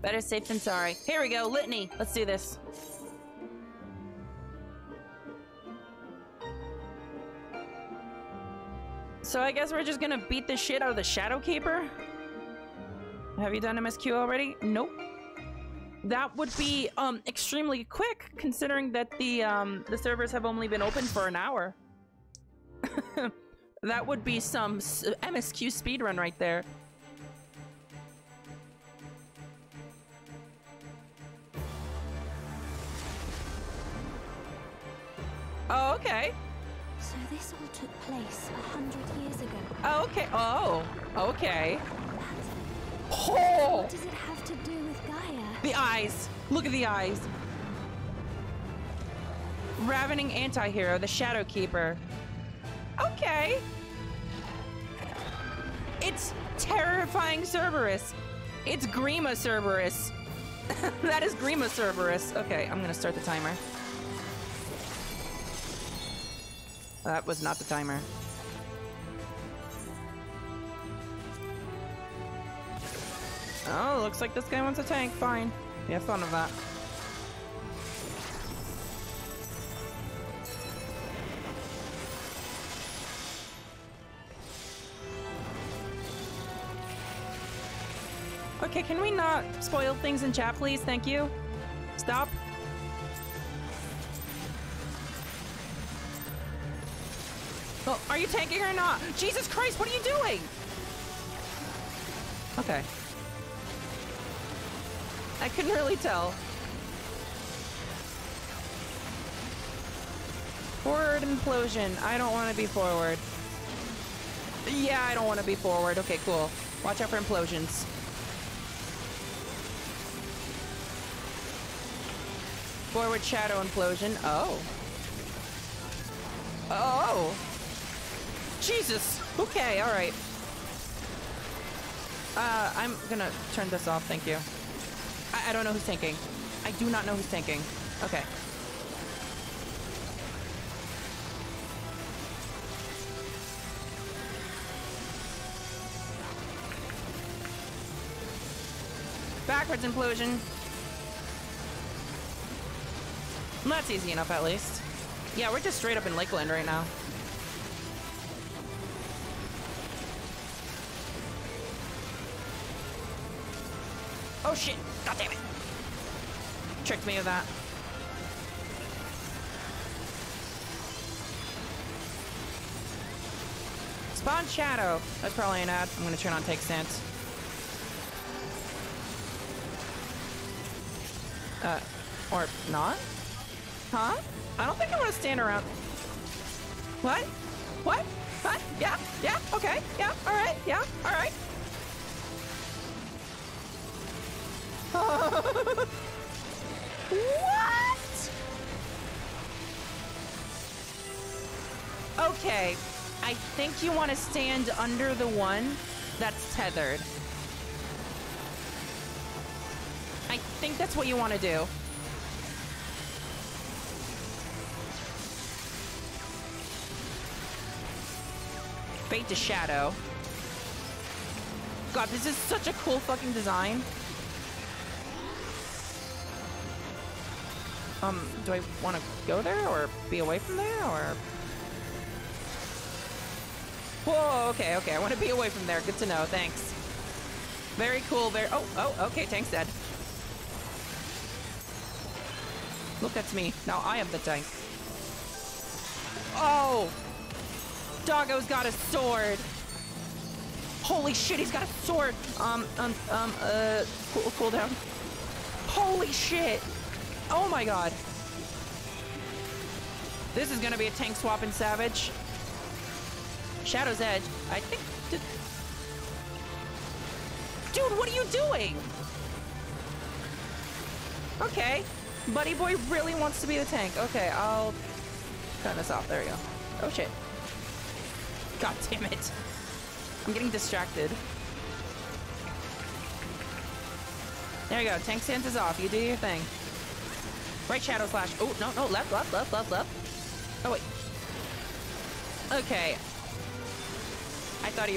Better safe than sorry. Here we go, litany. Let's do this. So I guess we're just gonna beat the shit out of the Shadow Keeper? Have you done MSQ already? Nope. That would be um extremely quick considering that the um the servers have only been open for an hour. that would be some MSQ speedrun right there. Oh, okay. So this all took place a hundred years ago. Oh, okay. Oh, okay. Oh! What does it have to do with Gaia? The eyes. Look at the eyes. Ravening anti-hero, the Shadow Keeper. Okay. It's terrifying Cerberus. It's Grima Cerberus. that is Grima Cerberus. Okay, I'm gonna start the timer. That was not the timer. Oh, looks like this guy wants a tank. Fine. have fun of that. Okay, can we not spoil things in chat, please? Thank you. Stop. You tanking or not? Jesus Christ, what are you doing? Okay. I couldn't really tell. Forward implosion. I don't want to be forward. Yeah, I don't want to be forward. Okay, cool. Watch out for implosions. Forward shadow implosion. Oh. Oh. Jesus. Okay, alright. Uh, I'm gonna turn this off, thank you. I, I don't know who's tanking. I do not know who's tanking. Okay. Backwards implosion. That's easy enough, at least. Yeah, we're just straight up in Lakeland right now. Oh shit! God damn it! Tricked me with that. Spawn Shadow. That's probably an ad. I'm gonna turn on Tank Stance. Uh, or not? Huh? I don't think I want to stand around. What? What? What? Yeah, yeah, yeah, think you want to stand under the one that's tethered. I think that's what you want to do. Bait to Shadow. God, this is such a cool fucking design. Um, do I want to go there or be away from there or? Okay, okay. I want to be away from there. Good to know. Thanks. Very cool. Very. Oh, oh, okay. Tank's dead. Look, that's me. Now I am the tank. Oh! Doggo's got a sword. Holy shit, he's got a sword. Um, um, um, uh, cool, cool down. Holy shit. Oh my god. This is gonna be a tank swapping savage. Shadow's Edge. I think... Dude, what are you doing? Okay. Buddy boy really wants to be the tank. Okay, I'll cut this off. There we go. Oh shit. God damn it. I'm getting distracted. There you go. Tank stance is off. You do your thing. Right shadow slash. Oh, no, no. Left, left, left, left, left. Oh, wait. Okay. I thought he...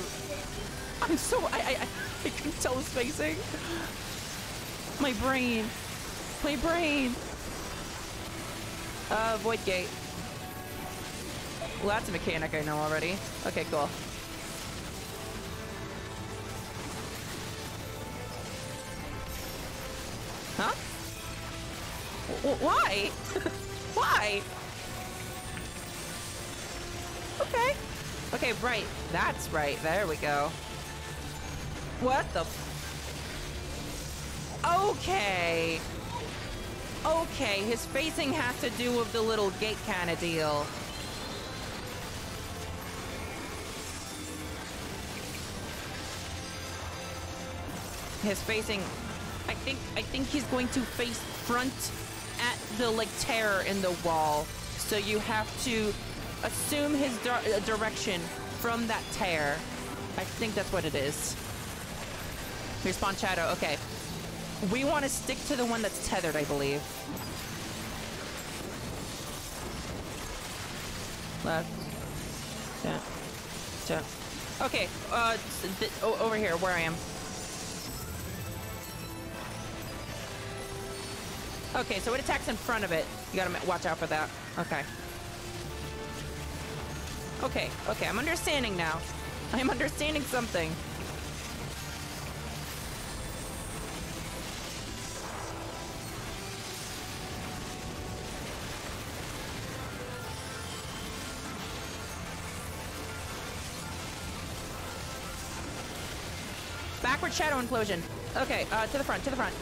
I'm so... I, I, I couldn't tell the spacing. My brain. My brain. Uh, Void Gate. Well, that's a mechanic I know already. Okay, cool. Huh? W why? why? Okay. Okay, right. That's right. There we go. What the Okay. Okay, his facing has to do with the little gate kind of deal. His facing I think I think he's going to face front at the like tear in the wall. So you have to assume his di uh, direction from that tear. I think that's what it is. Respawn shadow. Okay. We want to stick to the one that's tethered, I believe. Left. Yeah. Yeah. Okay. Uh, over here, where I am. Okay, so it attacks in front of it. You gotta watch out for that. Okay. Okay, okay, I'm understanding now. I'm understanding something. Backward shadow implosion. Okay, uh, to the front, to the front.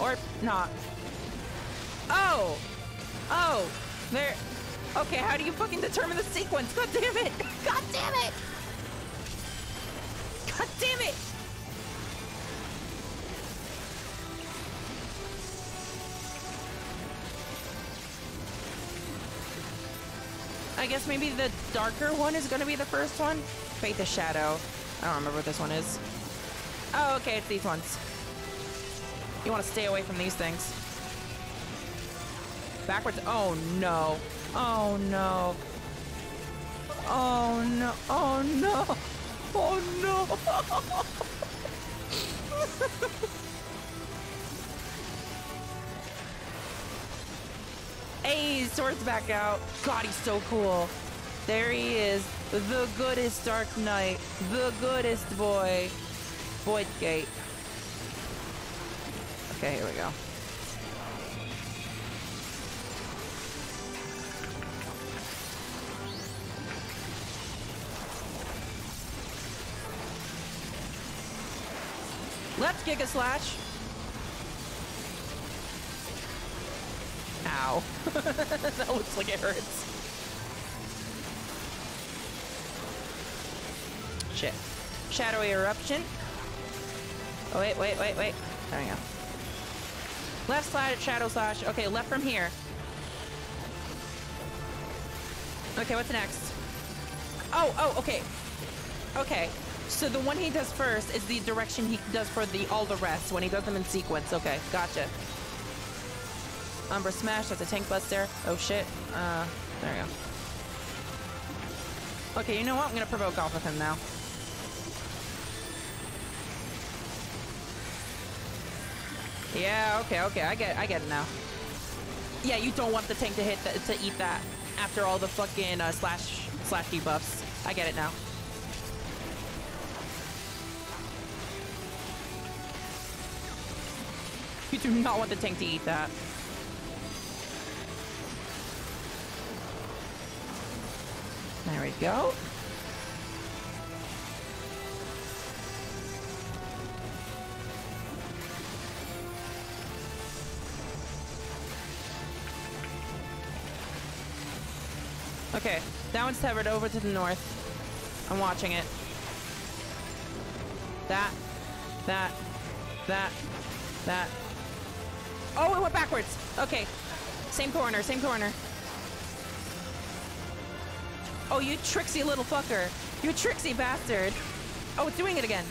Or not. Oh! Oh! There. Okay, how do you fucking determine the sequence? God damn it! God damn it! God damn it! I guess maybe the darker one is gonna be the first one? Faith of Shadow. I don't remember what this one is. Oh, okay, it's these ones. You want to stay away from these things. Backwards. Oh, no. Oh, no. Oh, no. Oh, no. Oh, no. hey, sword's back out. God, he's so cool. There he is. The goodest Dark Knight. The goodest boy. Void Gate. Okay, here we go. Let's Giga Slash. Ow. that looks like it hurts. Shit. Shadowy Eruption. Oh, wait, wait, wait, wait. There we go. Left side Shadow Slash. Okay, left from here. Okay, what's next? Oh, oh, okay. Okay. So the one he does first is the direction he does for the all the rest when he does them in sequence. Okay, gotcha. Umbra Smash, that's a tank buster. Oh shit. Uh, there we go. Okay, you know what? I'm gonna provoke off of him now. Yeah, okay, okay, I get I get it now. Yeah, you don't want the tank to hit the, to eat that after all the fucking uh, slash slash debuffs. I get it now. You do not want the tank to eat that. There we go. Okay, that one's tethered over to the north. I'm watching it. That, that, that, that, Oh, it went backwards. Okay. Same corner, same corner. Oh, you tricksy little fucker. You tricksy bastard. Oh, it's doing it again.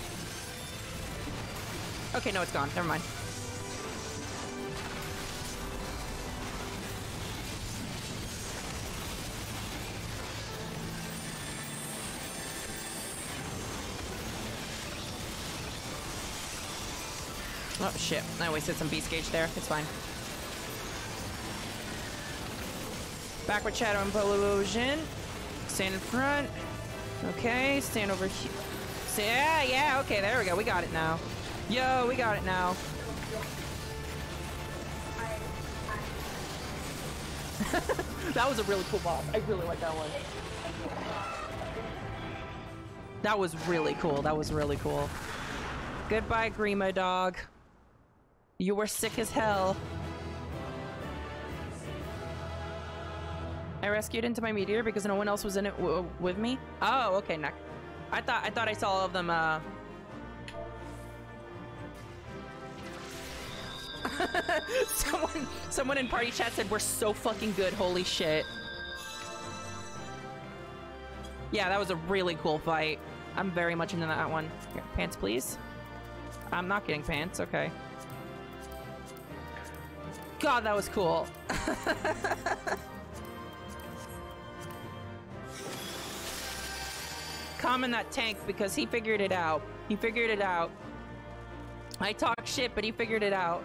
Okay, no, it's gone. Never mind. Oh, shit. I wasted some beast gauge there. It's fine. Backward shadow implosion. Stand in front. Okay, stand over here. Yeah, yeah, okay, there we go. We got it now. Yo, we got it now. that was a really cool boss. I really like that one. That was really cool. That was really cool. Goodbye, Grima dog. You were sick as hell. I rescued into my meteor because no one else was in it with me. Oh, okay, neck. I thought I thought I saw all of them. Uh... someone, someone in party chat said we're so fucking good. Holy shit. Yeah, that was a really cool fight. I'm very much into that one. Here, pants, please. I'm not getting pants. Okay. God, that was cool. Commend that tank because he figured it out. He figured it out. I talk shit, but he figured it out.